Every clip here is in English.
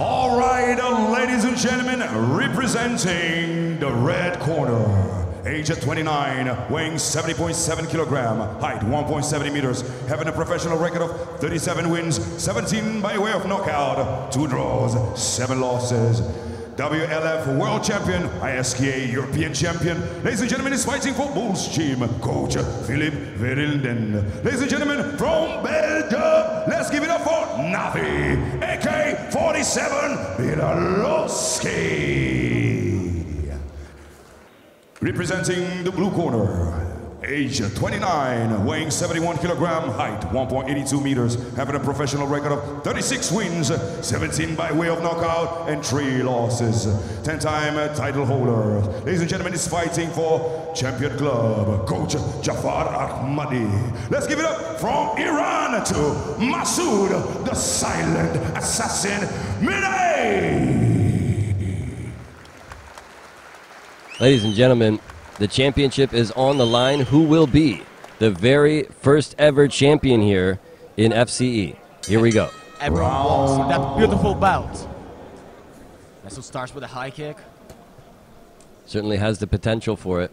All right, uh, ladies and gentlemen, representing the red corner, age of 29, weighing 70.7 kilogram, height 1.70 meters, having a professional record of 37 wins, 17 by way of knockout, two draws, seven losses. WLF World Champion, ISKA European Champion. Ladies and gentlemen, is fighting for Bulls Team, Coach Philip Verilden. Ladies and gentlemen, from Belgium, let's give it up for Nafi, AK-47 Bilalovski. Representing the blue corner, age 29, weighing 71 kilogram, height 1.82 meters, having a professional record of 36 wins, 17 by way of knockout, and 3 losses. 10-time title holder. Ladies and gentlemen, is fighting for champion club, Coach Jafar Ahmadi. Let's give it up from Iran to Masoud, the silent assassin, Minaei! Ladies and gentlemen, the championship is on the line. Who will be the very first ever champion here in FCE? Here we go. Everyone oh, wants that beautiful belt. Masoud starts with a high kick. Certainly has the potential for it.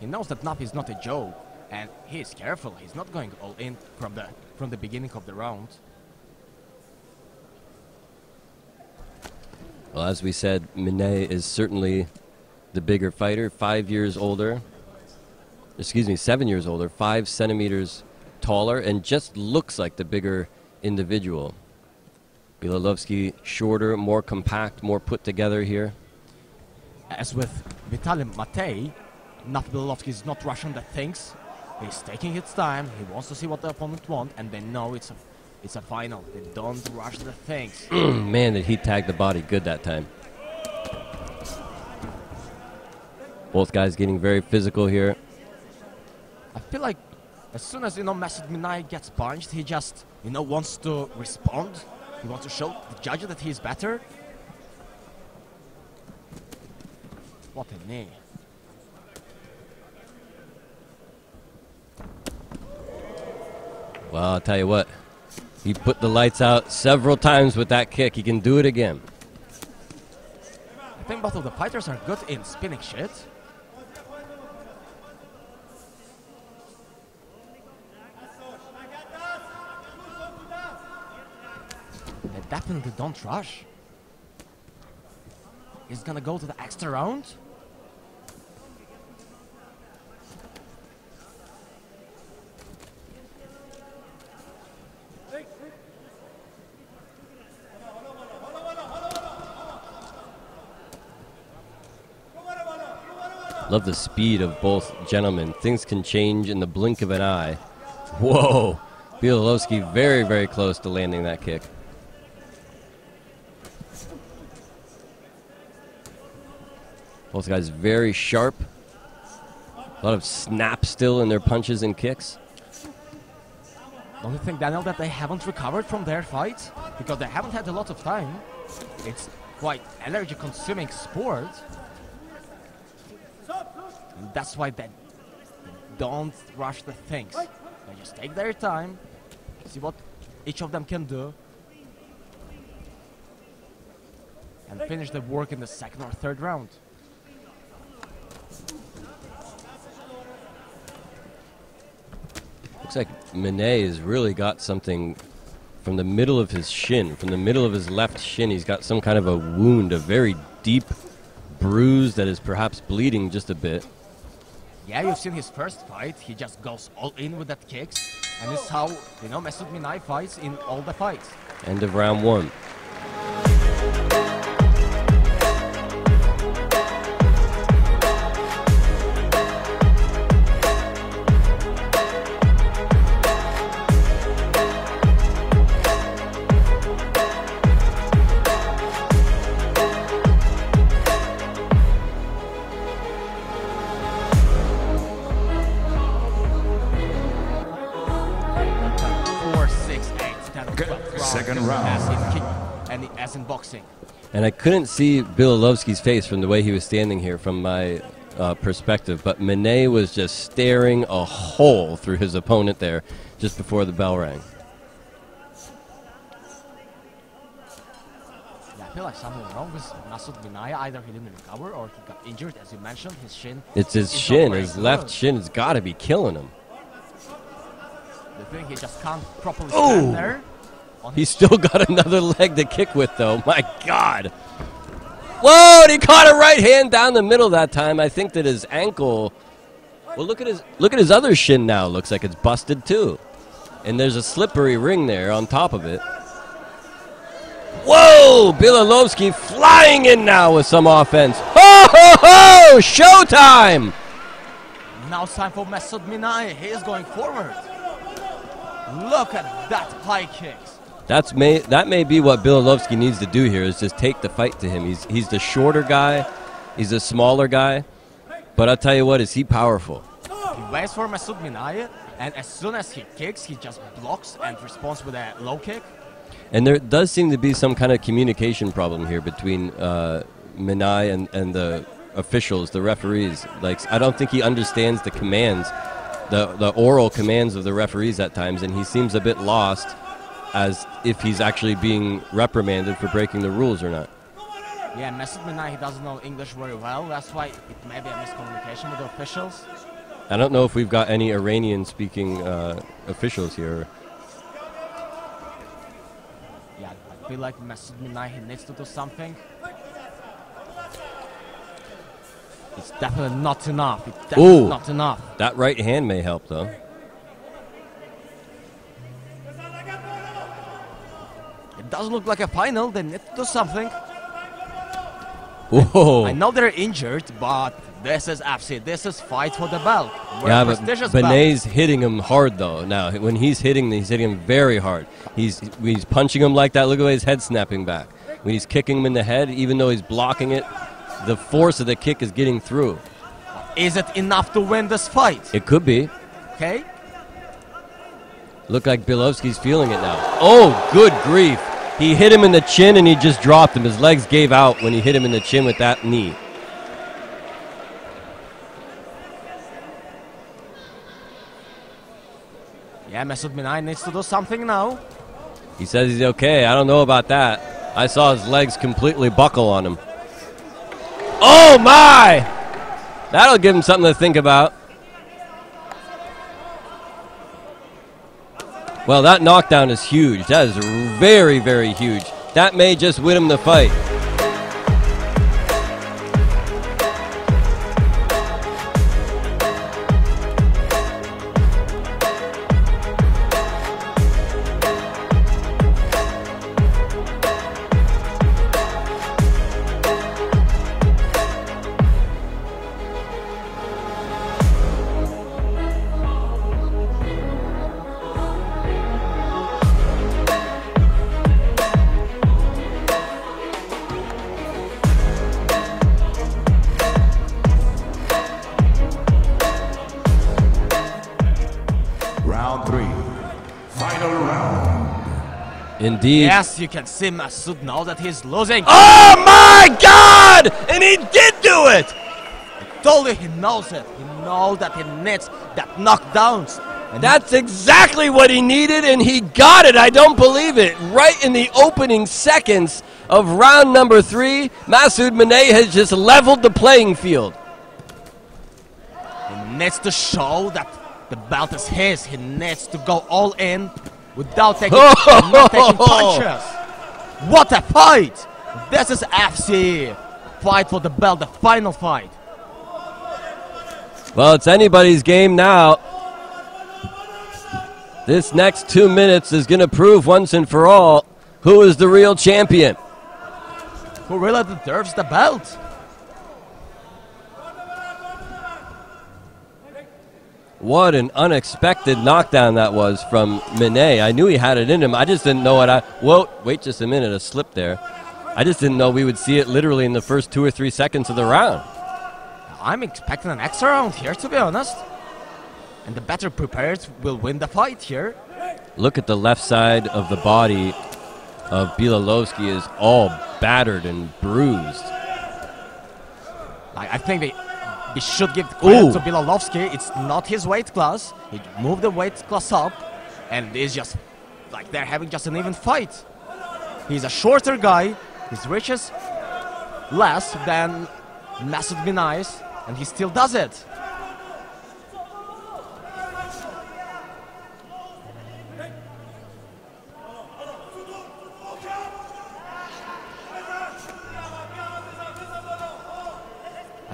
He knows that Nafi is not a joke, and he is careful. He's not going all in from the from the beginning of the round. Well, as we said, Minet is certainly the bigger fighter, five years older. Excuse me, seven years older, five centimeters taller, and just looks like the bigger individual. Bilalovski shorter, more compact, more put together here. As with Vitaly Matei, Nafi Bilovsky is not rushing the things. He's taking his time. He wants to see what the opponent wants, and they know it's a it's a final. They don't rush the things. Man, did he tag the body good that time. Both guys getting very physical here. I feel like as soon as you know Masoud Minaei gets punched, he just you know wants to respond. He wants to show the judge that he's better. What a knee. Well, I'll tell you what. He put the lights out several times with that kick. He can do it again. I think both of the fighters are good in spinning shit. They definitely don't rush. He's gonna go to the extra round. Love the speed of both gentlemen. Things can change in the blink of an eye. Whoa! Bielowski very, very close to landing that kick. Both guys very sharp. A lot of snap still in their punches and kicks. Don't you think, Daniel, that they haven't recovered from their fight? Because they haven't had a lot of time. It's quite energy-consuming sport. That's why they don't rush the things. They just take their time, see what each of them can do, and finish the work in the second or third round. Looks like Minet has really got something from the middle of his shin, from the middle of his left shin. He's got some kind of a wound, a very deep bruise that is perhaps bleeding just a bit. Yeah, you've seen his first fight. He just goes all in with that kicks. And this is how, you know, Masoud Minaei fights in all the fights. End of round one. and I couldn't see Bill Lovsky's face from the way he was standing here from my uh, perspective, but Manet was just staring a hole through his opponent there just before the bell rang. I feel like something wrong with Masoud Minaei. Either he didn't recover or he got injured, as you mentioned. His shin. It's his shin. His left shin has got to be killing him. The thing he just can't properly oh! stand oh. there. He's still got another leg to kick with, though. My God. Whoa! He caught a right hand down the middle that time. I think that his ankle. Well, look at his look at his other shin now. Looks like it's busted too. And there's a slippery ring there on top of it. Whoa! Bilalovski flying in now with some offense. Ho ho ho! Showtime! Now it's time for Masoud Minaei. He is going forward. Look at that high kicks. That's may that may be what Bilalovski needs to do here is just take the fight to him. He's he's the shorter guy, he's a smaller guy, but I'll tell you what, is he powerful? He waits for Masoud Minaei, and as soon as he kicks, he just blocks and responds with a low kick. And there does seem to be some kind of communication problem here between uh, Minaei and, and the officials, the referees. Like I don't think he understands the commands, the the oral commands of the referees at times, and he seems a bit lost as if he's actually being reprimanded for breaking the rules or not. Yeah, Masoud Minaei, he doesn't know English very well. That's why it may be a miscommunication with the officials. I don't know if we've got any Iranian speaking uh, officials here. Yeah, I feel like Masoud Minaei, he needs to do something. It's definitely not enough. It's definitely Ooh. not enough. That right hand may help, though. Doesn't look like a final. They need to do something. Whoa! I know they're injured, but this is FC. This is fight for the belt. We're yeah, but prestigious belt. Hitting him hard though. Now, when he's hitting, he's hitting him very hard. He's he's punching him like that. Look at his head snapping back. When he's kicking him in the head, even though he's blocking it, the force of the kick is getting through. Is it enough to win this fight? It could be. Okay. Look like Bilovsky's feeling it now. Oh, good grief! He hit him in the chin and he just dropped him. His legs gave out when he hit him in the chin with that knee. Yeah, Masoud Minaei needs to do something now. He says he's okay. I don't know about that. I saw his legs completely buckle on him. Oh my! That'll give him something to think about. Well, that knockdown is huge. That is very, very huge. That may just win him the fight. Indeed. Yes, you can see Masoud now that he's losing. Oh my God! And he did do it! I Told you he knows it. He knows that he needs that knockdowns. And That's exactly what he needed, and he got it. I don't believe it. Right in the opening seconds of round number three, Masoud Maneh has just leveled the playing field. he needs to show that the belt is his. He needs to go all in without taking, not taking punches. What a fight! This is FC. Fight for the belt, the final fight. Well, it's anybody's game now. This next two minutes is going to prove once and for all who is the real champion. Who really deserves the belt? What an unexpected knockdown that was from Minet. I knew he had it in him. I just didn't know it. I whoa, wait just a minute, a slip there. I just didn't know we would see it literally in the first two or three seconds of the round. I'm expecting an extra round here, to be honest. And the better prepared will win the fight here. Look at the left side of the body of Bilalovski is all battered and bruised. Like I think they, they should give credit Ooh. to Bilalovski. It's not his weight class. He moved the weight class up, and it's just like they're having just an even fight. He's a shorter guy. His reaches less than Masoud Minaei's, and he still does it.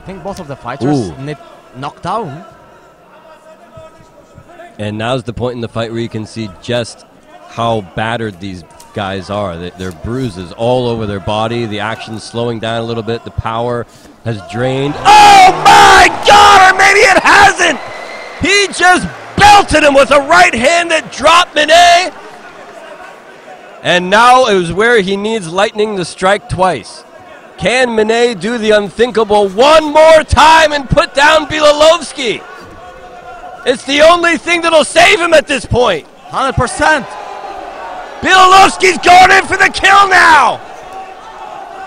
Think both of the fighters knocked down. And now's the point in the fight where you can see just how battered these guys are. Their bruises all over their body. The action's slowing down a little bit. The power has drained. Oh my God! Or maybe it hasn't. He just belted him with a right hand that dropped Minet. And now it was where he needs lightning to strike twice. Can Minet do the unthinkable one more time and put down Bilalovski? It's the only thing that'll save him at this point. 100%. Bilalovski's going in for the kill now.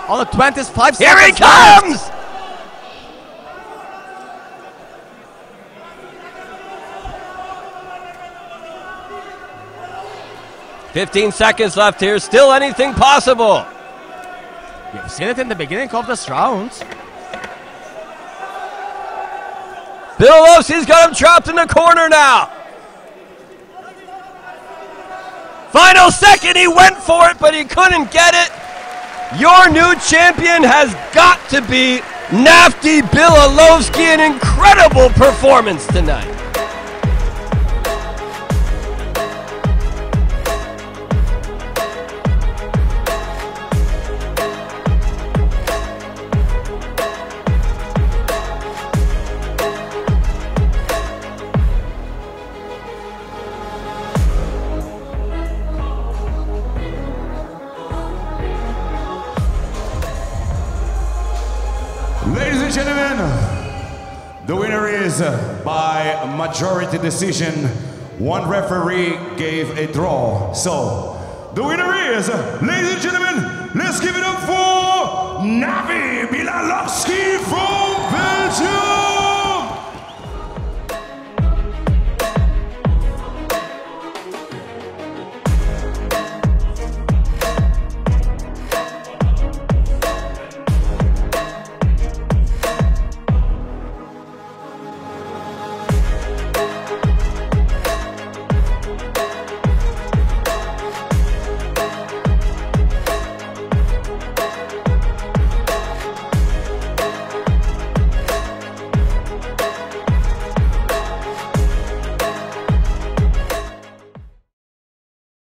On the 25 Here he seconds left. comes. Fifteen seconds left here. Still anything possible. You've seen it in the beginning of this round. Bilalovski's got him trapped in the corner now. Final second, he went for it, but he couldn't get it. Your new champion has got to be Nafi Bilalovski. An incredible performance tonight. By majority decision. One referee gave a draw. So, the winner is, ladies and gentlemen, let's give it up for Nafi Bilalovski from Belgium!